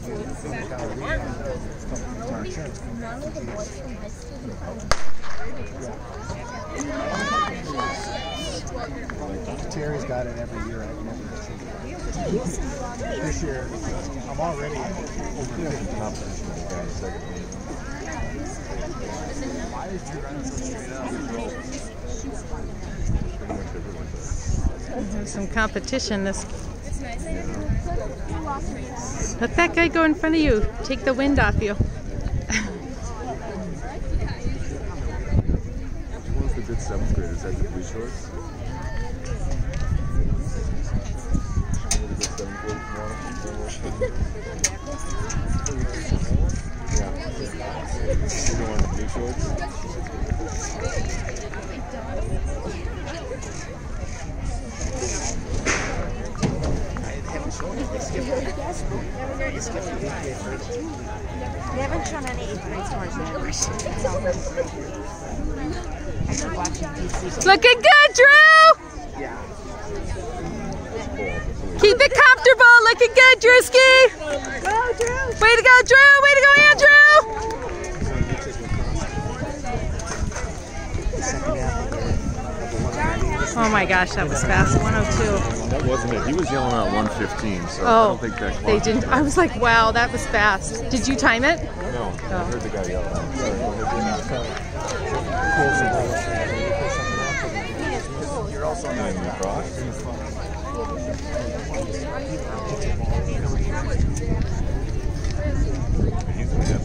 give you a ballerina. Our insurance. None of the boys from high school Terry's got it every year. I've never seen it. This year, I'm already over 50. Why did you run so straight up? There's some competition this. Let that guy go in front of you. Take the wind off you. The good seventh graders? The blue shorts? One of the good seventh graders Yeah. You want the blue shorts? They haven't shown any eighth grade scores yet. I keep watching DC. Looking good, Drew. Keep it comfortable. Looking good, Drewski. Go, Drew! Way to go, Drew. Way to go, Andrew. Oh my gosh, that was fast. 102. That wasn't it. He was yelling out 115, so I Oh, don't think that they didn't. I was like, wow, that was fast. Did you time it? No, I heard the guy yell out. Sorry. You're also Nine lacrosse. He's gonna have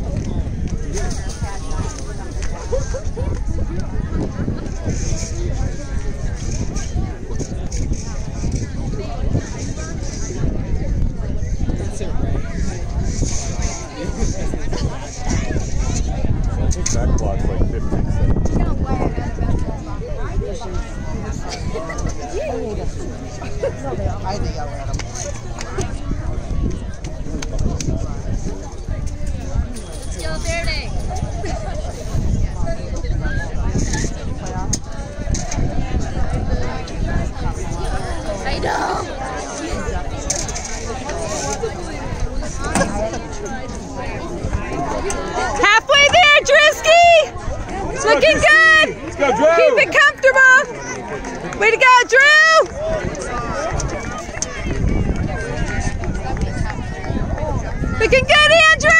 I think that clock's like 15 seconds. I had to yell at him. Still Verde. I know. Halfway there, Drewski. Looking good. Let's go, Drew! Keep it comfortable. Way to go, Drew. Looking good, Andrew.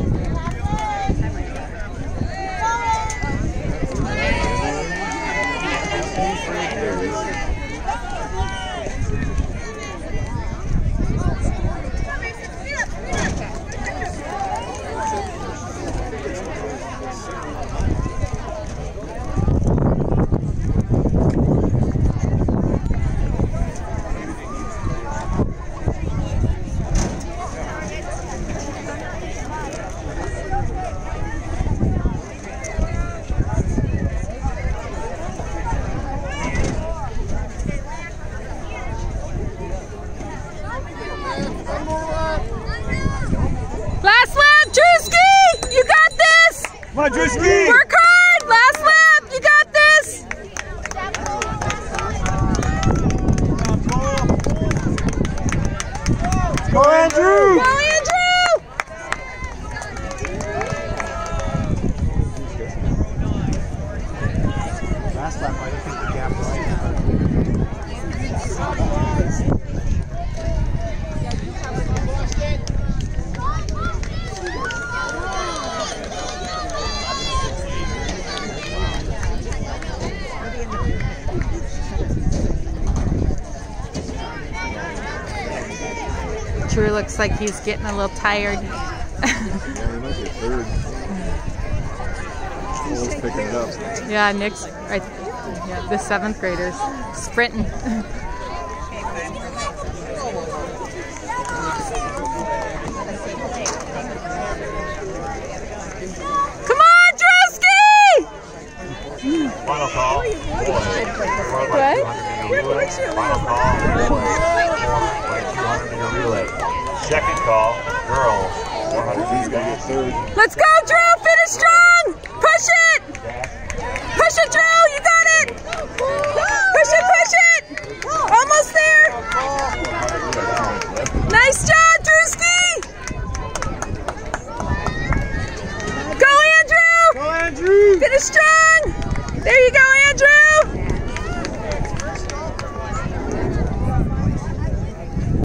Last lap, Drewski. You got this. Come on, Drewski! Work hard. Last lap. You got this. Go, Andrew! Go, Andrew. Last lap, I didn't think the gap was too far. Drew looks like he's getting a little tired. Yeah, he might be a third. Cole's picking it up. Yeah, Nick's right. Yeah, the seventh graders sprinting. Let's go, Drew! Finish strong! Push it! Push it, Drew! You got it! Push it, push it! Almost there! Nice job, Drewski! Go, Andrew! Go, Andrew! Finish strong! There you go!